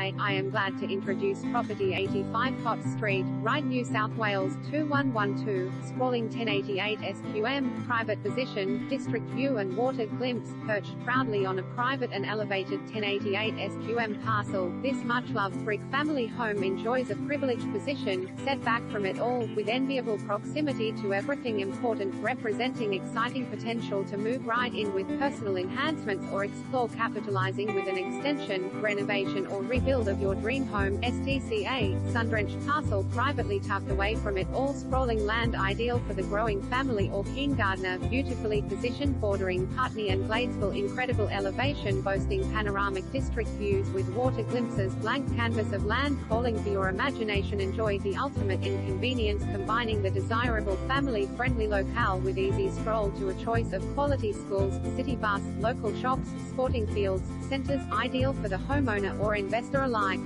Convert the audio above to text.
Hi, I am glad to introduce property 85 Potts Street, Ryde, New South Wales 2112, sprawling 1088 SQM, private position, district view and water glimpse, perched proudly on a private and elevated 1088 SQM parcel. This much-loved brick family home enjoys a privileged position, set back from it all, with enviable proximity to everything important, representing exciting potential to move right in with personal enhancements or explore capitalizing with an extension, renovation or rebuild of your dream home, STCA, sun-drenched parcel privately tucked away from it all sprawling land ideal for the growing family or keen gardener, beautifully positioned bordering Putney and Gladesville incredible elevation boasting panoramic district views with water glimpses, blank canvas of land calling for your imagination enjoy the ultimate in convenience combining the desirable family-friendly locale with easy stroll to a choice of quality schools, city bus, local shops, sporting fields, centers, ideal for the homeowner or investor alike.